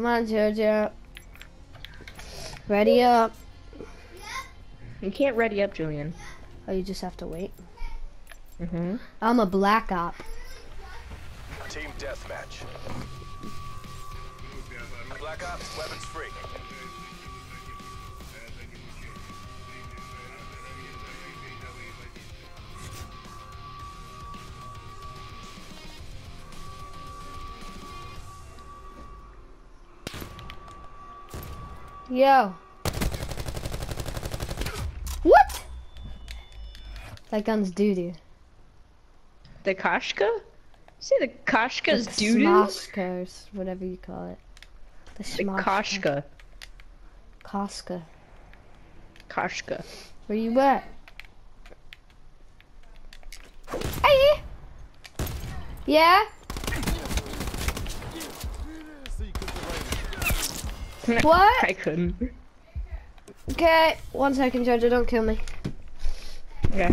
Come on, Jojo. Ready up. You can't ready up, Julian. Oh, you just have to wait. Mm-hmm. I'm a black op. Team deathmatch. Black Ops, weapons free. Yo. What? That gun's doo doo. The Kashka? You Say the Kashka's Like doo doo? Whatever you call it. The, The Smoshka. Kashka. Kashka. Where you at? Hey! Yeah? What? I couldn't. Okay, one second, Jojo, don't kill me. Okay.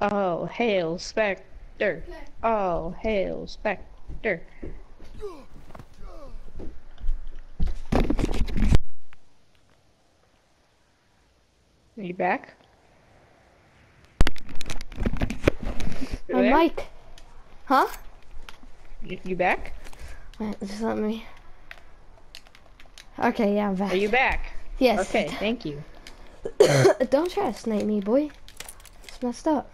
Oh, hail Spectre. Oh, hail Spectre. Are you back? You I'm there? Mike. Huh? You, you back? Wait, just let me. Okay, yeah, I'm back. Are you back? Yes. Okay, thank you. don't try to snipe me, boy. It's messed up.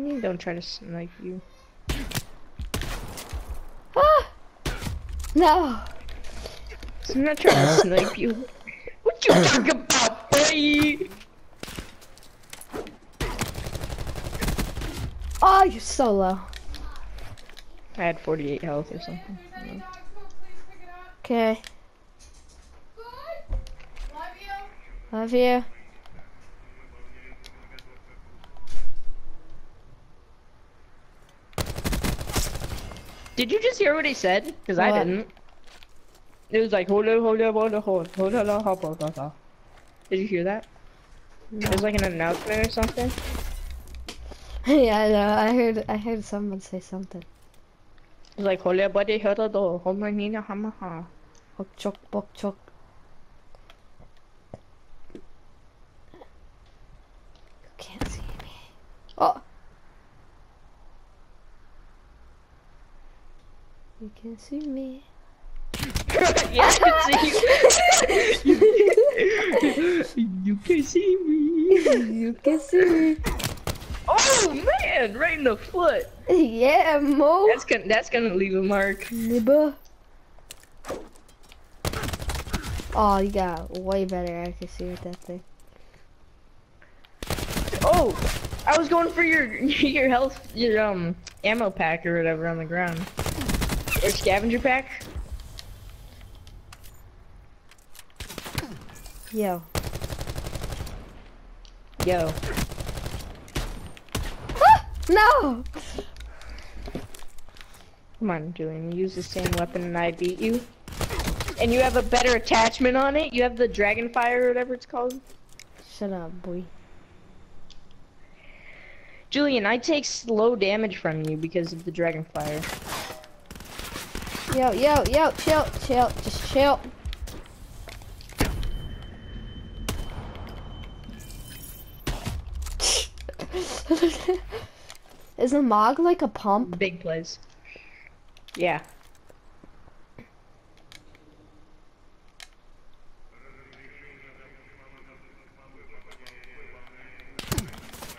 Don't try to snipe you. Ah! No. I'm not trying to snipe you. What you talking about, boy? Oh, you're so low. I had 48 health or something. Okay. Love you. Did you just hear what he said? Because I didn't. It was like, hold on, hold on, hold on, hold on, hold on, hold on, hold on. Did you hear that? It was like an announcement or something. yeah, I know. I heard. I heard someone say something. It was like, hold on, buddy, hold on, hold on, nina, hama, ha. Bok chok, bok chok. You can't see me. Oh. You can see me. yeah, I can see you. you can see me. you can see me. Oh man, right in the foot. Yeah, Mo. That's gonna that's gonna leave a mark. Nibba. Oh, you got way better accuracy with that thing. Oh, I was going for your your health your um ammo pack or whatever on the ground. Or scavenger pack. Yo. Yo. Ah, no! Come on, Julian. You use the same weapon and I beat you. And you have a better attachment on it. You have the Dragonfire or whatever it's called. Shut up, boy. Julian, I take slow damage from you because of the Dragonfire. Yo, yo, yo, chill, chill, just chill. Is a Mog like a pump? Big plays. Yeah.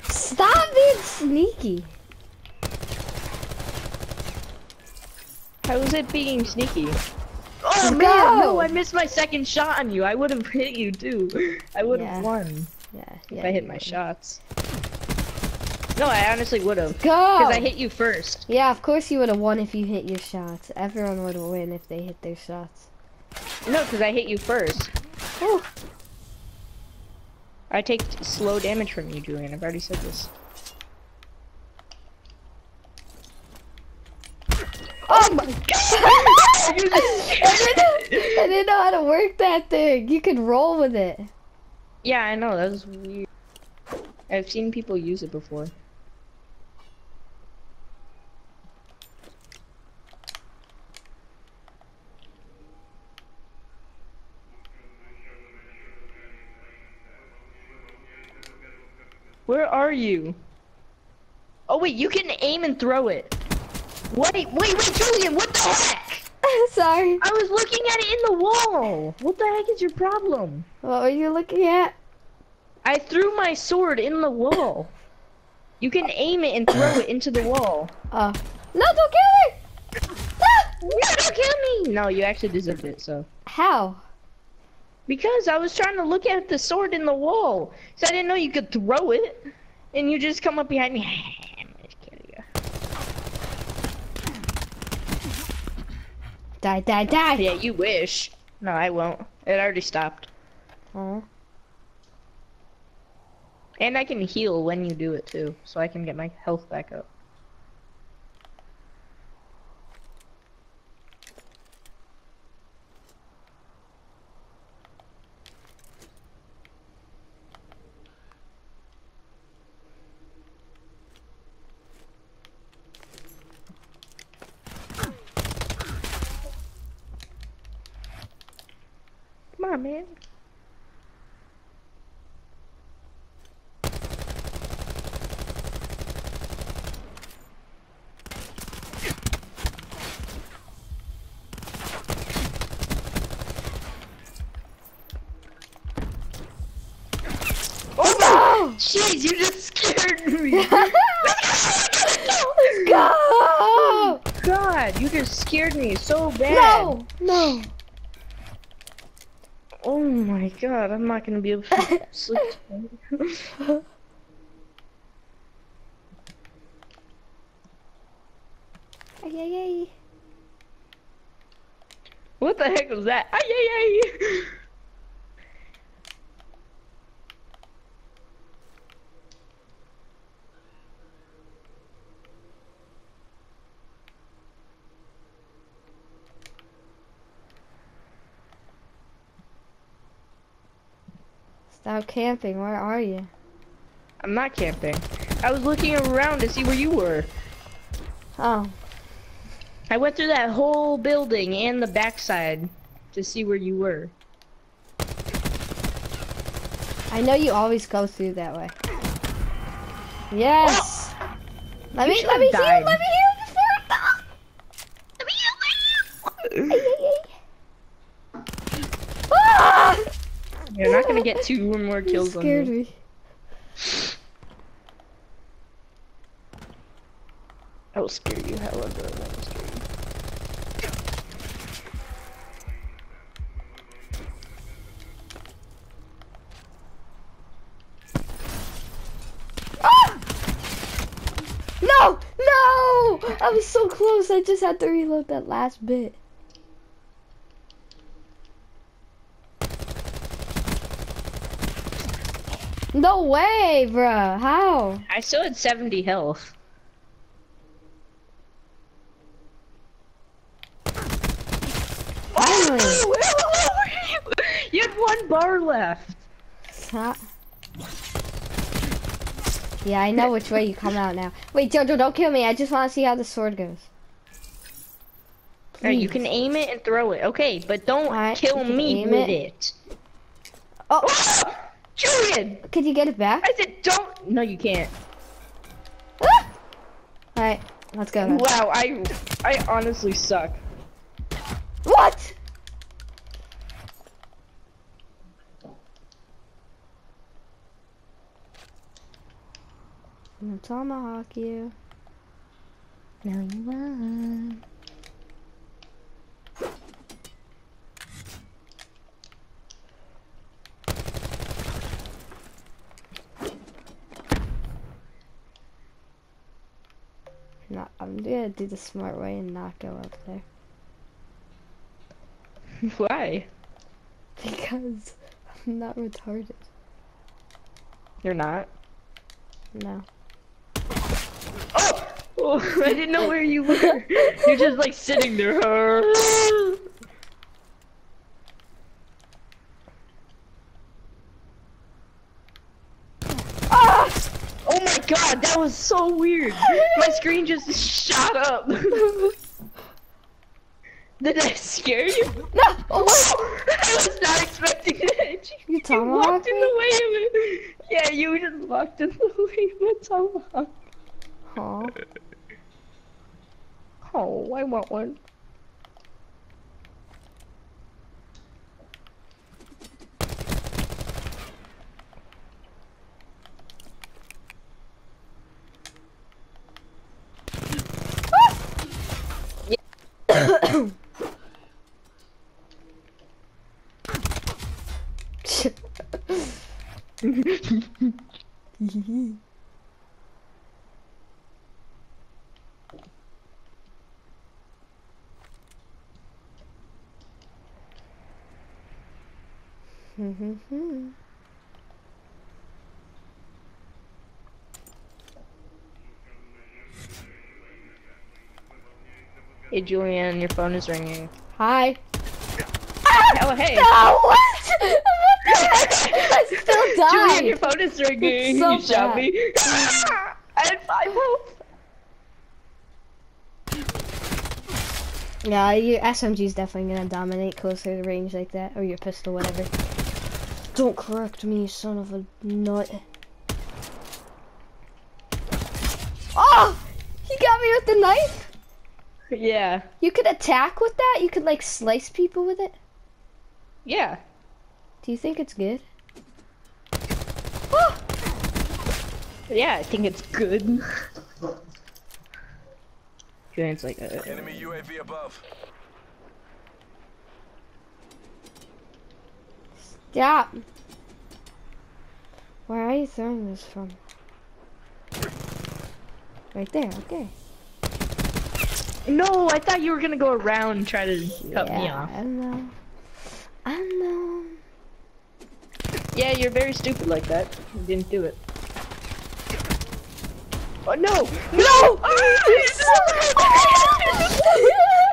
Stop being sneaky. How was it being sneaky? Oh Let's man, no, I missed my second shot on you. I would have hit you too. I would have Yeah. won Yeah, if. I hit my shots. No, I honestly would have. Go! Because I hit you first. Yeah, of course you would have won if you hit your shots. Everyone would have win if they hit their shots. No, because I hit you first. Oh, I take slow damage from you, Julian. I've already said this. Oh my god! I, didn't, I didn't know how to work that thing. You could roll with it. Yeah, I know. That was weird. I've seen people use it before. Where are you? Oh wait, you can aim and throw it. Wait, wait, wait, Julian, what the heck? Sorry. I was looking at it in the wall. What the heck is your problem? What were you looking at? I threw my sword in the wall. You can aim it and throw it into the wall. Oh. No, don't kill me! Ah! No, don't kill me! No, you actually deserved it, so. How? Because I was trying to look at the sword in the wall. So I didn't know you could throw it. And you just come up behind me. I'm just kidding you. Die, die, die! Yeah, you wish. No, I won't. It already stopped. Oh. And I can heal when you do it too. So I can get my health back up. Come on, man. Jeez, you just scared me. Let's go! God, you just scared me so bad. No! No! Oh my god, I'm not gonna be able to sleep tonight. Ay, ay, ay. What the heck was that? Ay, ay, ay. Stop camping. Where are you? I'm not camping. I was looking around to see where you were. Oh. I went through that whole building and the backside to see where you were. I know you always go through that way. Yes. Let me let me have heal. Let me heal before I die. Ay, ay, ay. Ah! You're not gonna oh. get two or more kills on scared me. me. I will scare you, however, I will scare you. No! No! I was so close. I just had to reload that last bit. No way, bruh. How? I still had 70 health. Finally. you had one bar left. Huh? Yeah, I know which way you come out now. Wait, Jojo, don't kill me. I just want to see how the sword goes. Alright, you can aim it and throw it. Okay, but don't Alright, kill me with it. it. Oh, Julian! could you get it back? I said don't. No, you can't. Ah! Alright, let's go. then. Wow, I I honestly suck. What? I'm gonna tomahawk you. No, you won't. Not, I'm gonna do the smart way and not go up there Why? because I'm not retarded. You're not. No. Oh! oh! I didn't know where you were. You're just like sitting there. Ah! Oh my god, that was so weird. My screen just shot up. Did I scare you? No! Oh? I was not expecting that. You You walked in the way of it. Yeah, you just walked in the way of a tomahawk. Aw. Oh, I want one. Mm-hmm. Hey, Julian, your phone is ringing. Hi. Oh, hey. No, what? I still Julian, your phone is ringing. so you shot me. I had five health. Yeah, your SMG is definitely gonna dominate closer to range like that, or your pistol, whatever. Don't correct me, son of a nut. Oh! He got me with the knife? Yeah. You could attack with that? You could, like, slice people with it? Yeah. Do you think it's good? Oh! Yeah, I think it's good. Julian's like, uh, Enemy UAV above. Stop! Where are you throwing this from? Right there, okay. No, I thought you were gonna go around and try to cut me yeah, off. I know. I know. Yeah, you're very stupid like that. You didn't do it. Oh no! No!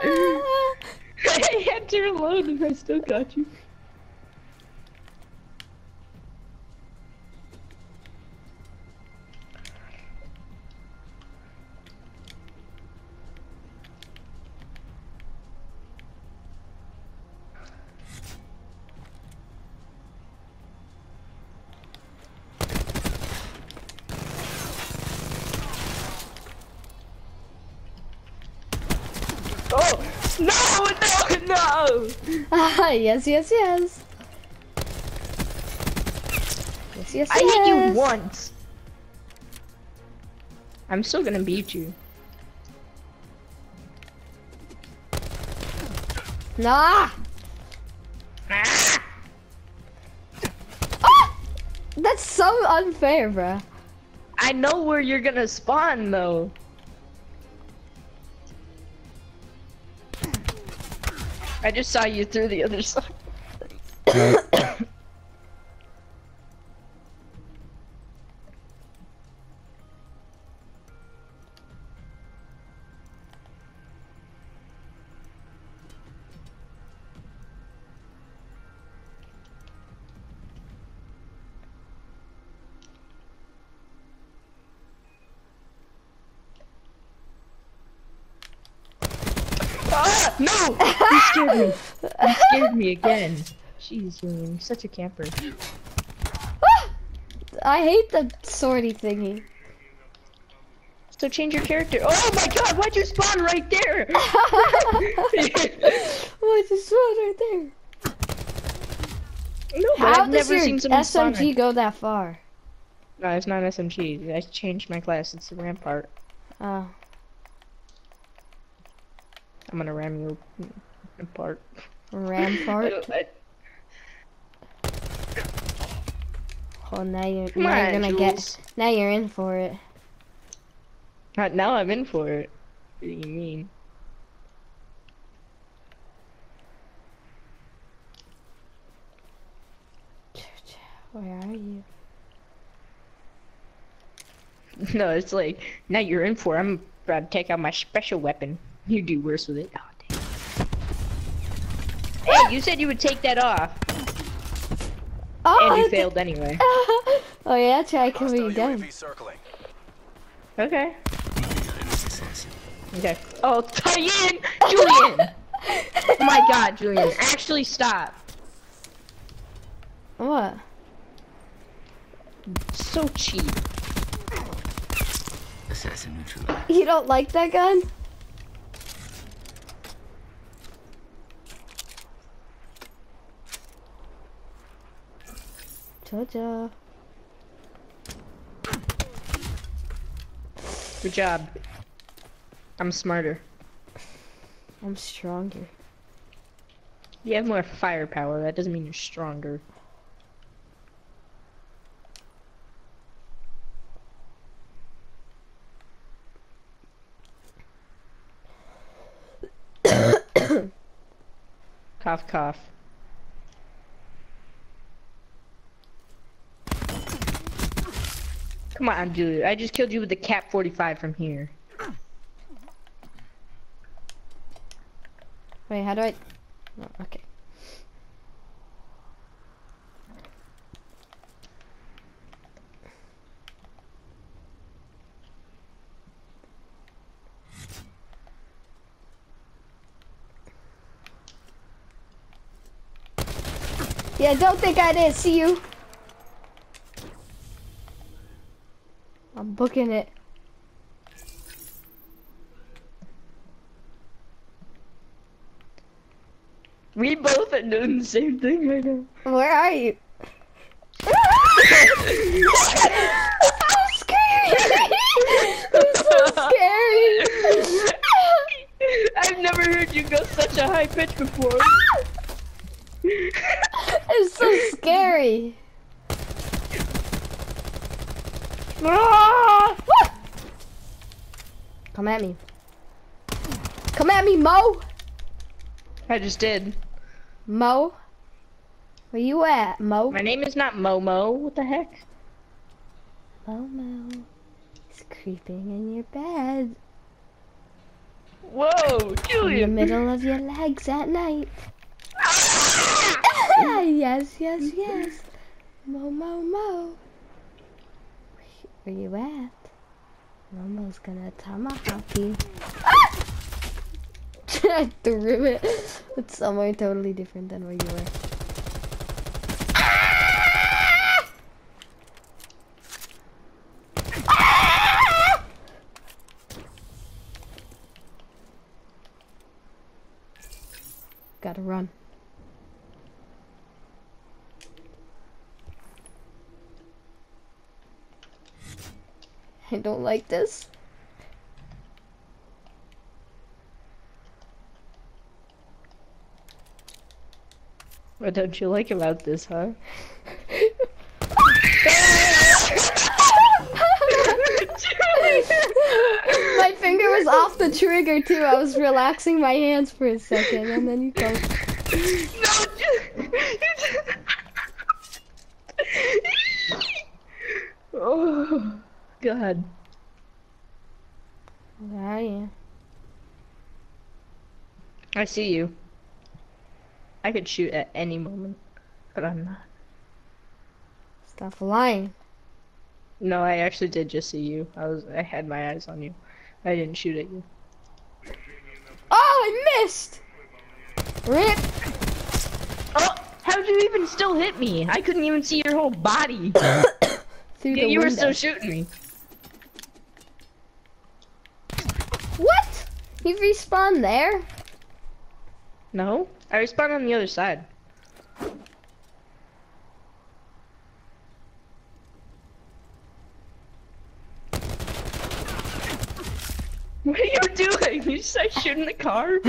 Oh, I had to reload and I still got you. yes, yes, yes. Yes, yes, I yes. hit you once. I'm still gonna beat you. Nah! Ah! Ah! That's so unfair, bruh. I know where you're gonna spawn though. I just saw you through the other side. No! You scared me. You scared me again. Jeez, you're such a camper. Ah! I hate the swordy thingy. So change your character. Oh my god, why'd you spawn right there? why'd you spawn right there. No, How I've does never your seen someone spawn SMG go that far? No, it's not SMG. I changed my class. It's the Rampart. Oh. I'm gonna ram you apart. Rampart. I- Oh, now you're, Come now on, you're gonna get, now you're in for it. Uh, Now I'm in for it. What do you mean? Where are you? No, it's like, now you're in for it. I'm about to take out my special weapon. You do worse with it. Oh, damn. Hey, you said you would take that off. Oh, And you oh, failed anyway. oh yeah, try killing Hostile me down. UAV circling. Okay. Okay. Oh, Tyen! Julian! oh my god, Julian. Actually stop. What? So cheap. Assassin neutralized. You don't like that gun? Good job. I'm smarter. I'm stronger. You have more firepower. That doesn't mean you're stronger. cough, cough. Come on, dude. I just killed you with the KAP 45 from here. Wait, how do I? Oh, okay. Yeah, don't think I didn't see you. I'm booking it. We both are doing the same thing right now. Where are you? so scary! It's so scary! I've never heard you go such a high pitch before. It's so scary. Ah! Ah! Come at me. Come at me, Mo. I just did. Mo. Where you at, Mo? My name is not Momo. What the heck? Momo. He's creeping in your bed. Whoa, In the middle of your legs at night. yes, yes, yes. Mo, Mo, Mo. Where you at? Momo's gonna tomahawk you. Ah! I threw it. It's somewhere totally different than where you were. Ah! Ah! Gotta run. I don't like this. What don't you like about this, huh? my finger was off the trigger too. I was relaxing my hands for a second, and then you go. oh, ahead. Where are you? I see you. I could shoot at any moment, but I'm not. Stop lying. No, I actually did just see you. I was, I had my eyes on you. I didn't shoot at you. Oh, I missed. Rip. Oh, how'd you even still hit me? I couldn't even see your whole body. Through you the you were still shooting me. What? He respawned there? No, I respawned on the other side. What are you doing? You just like shooting the car?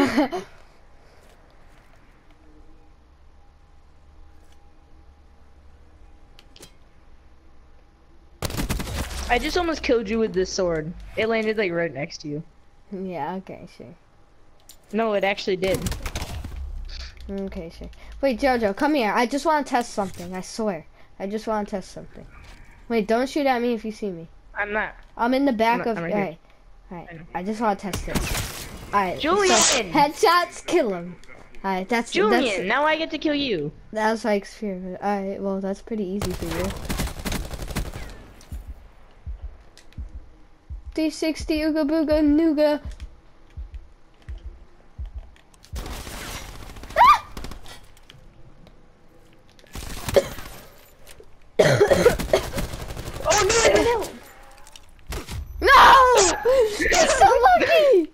I just almost killed you with this sword. It landed like right next to you. Yeah, okay, sure. No, it actually did. Okay, sure. Wait, Jojo, come here. I just want to test something. I swear. I just want to test something. Wait, don't shoot at me if you see me. I'm not. I'm in the back I'm- of. Right. Alright. I just want to test this. Alright. Julian! So, headshots, kill him. Alright, that's Julian, That's, now I get to kill you. that was my experiment. Alright, well, that's pretty easy for you. 360 Ooga Booga Nooga. Oh no! No! You're so lucky!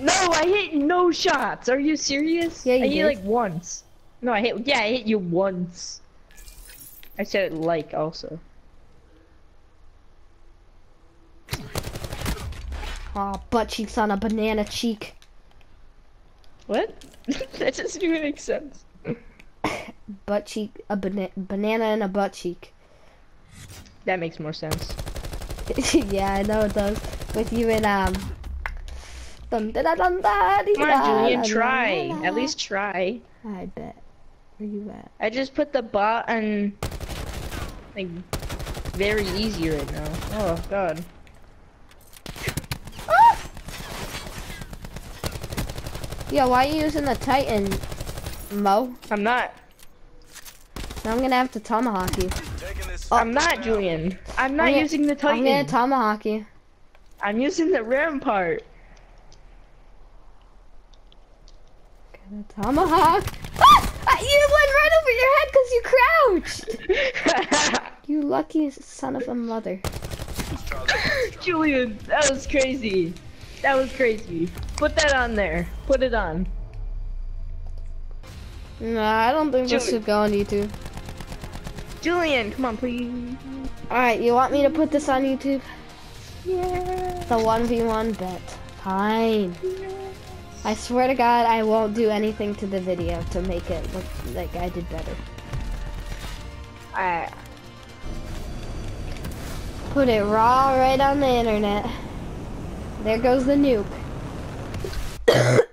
No, I hit no shots. Are you serious? Yeah, you I hit did. like once. No, I hit. Yeah, I hit you once. I said like also. Aw, butt cheeks on a banana cheek. What? that doesn't even make sense. Butt cheek, a bana- banana and a butt cheek. That makes more sense. yeah, I know it does. With you and um. Dun, da, da, dun, da, dee, Come on, Julian, try. At least try. I bet. Where you at? I just put the bot on like very easy right now. Oh god. Ah! Yo, why are you using the Titan, Mo? I'm not. Now I'm gonna have to tomahawk you. Taking this. I'm not, Julian. I'm not I'm gonna- using the I'm gonna tomahawk you. I'm using the Rampart. Gonna tomahawk. Ah! Ah, You went right over your head because you crouched. You lucky son of a mother. Julian, that was crazy. That was crazy. Put that on there. Put it on. Nah, I don't think this Julie- should go on YouTube. Julian, come on, please. Alright, you want me to put this on YouTube? Yeah. The 1v1 bet. Fine. I swear to God, I won't do anything to the video to make it look like I did better. Alright. Put it raw right on the internet. There goes the nuke.